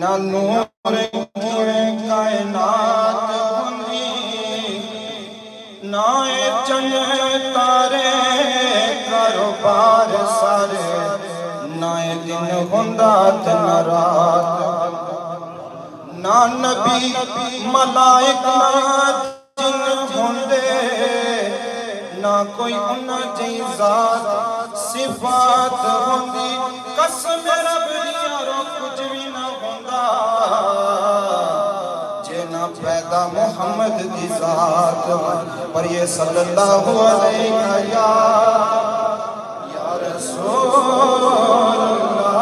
بنا نور کائنات ہوندی تارے کاروبار سارے نائے دن ہوندا تے نہ رات نہ نبی ملائک نہ جن ہوندے نہ کوئی ان جی ذات صفات ہوندی قسم رب پیدا محمد دی ذات پر یہ صلی اللہ علیہ یا یا رسول اللہ،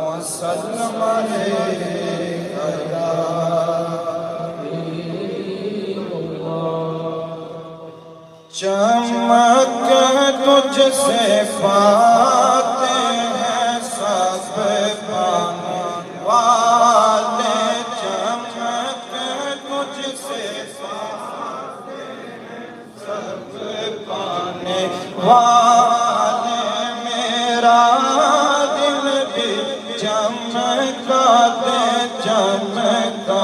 وسلم علیہ یا چمک تجھ سے پاتے پانے والے میرا دل بھی چمکا دے چمکا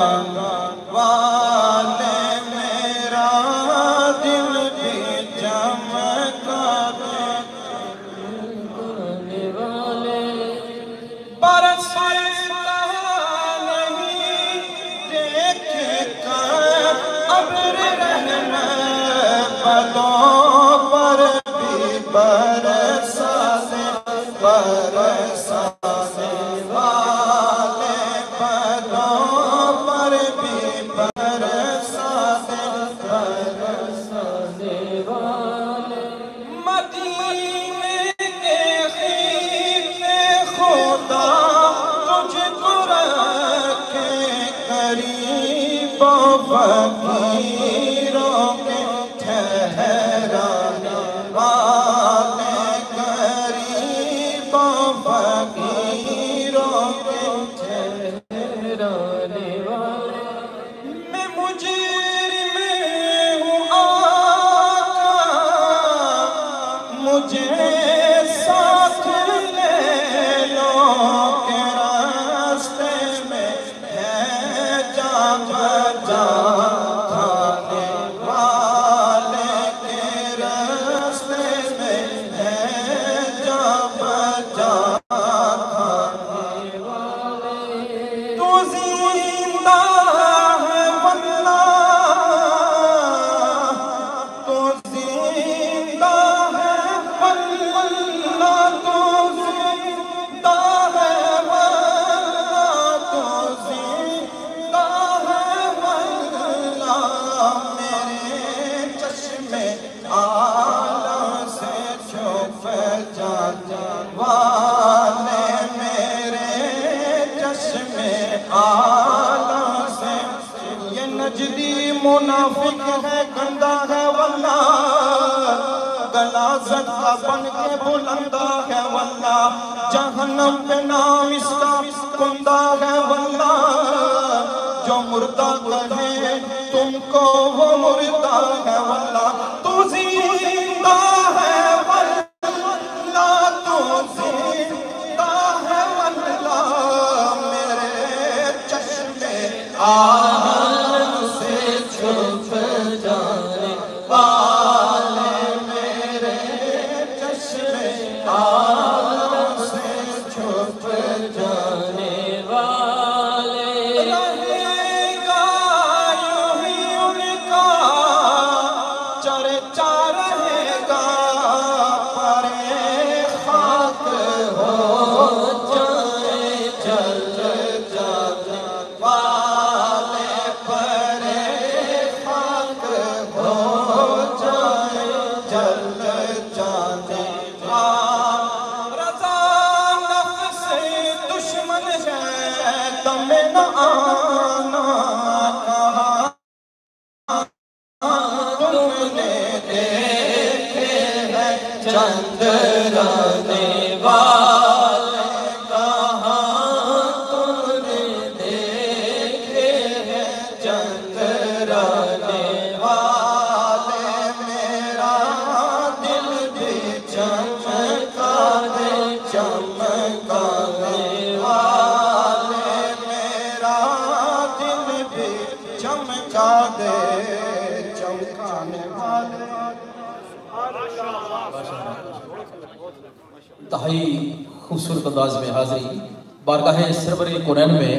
قریب آلہ عالم سے یہ نجدی منافق ہے گندہ ہے، واللہ۔ گلا زدہ بن کے بلندہ ہے، واللہ۔ جہنم پہ نام اس کا کندہ ہے، واللہ۔ جو مردہ کہے چمکا دے چمکانے والے میرا انتہائی خوبصورت انداز میں حاضری بارگاہ سرور قرآن میں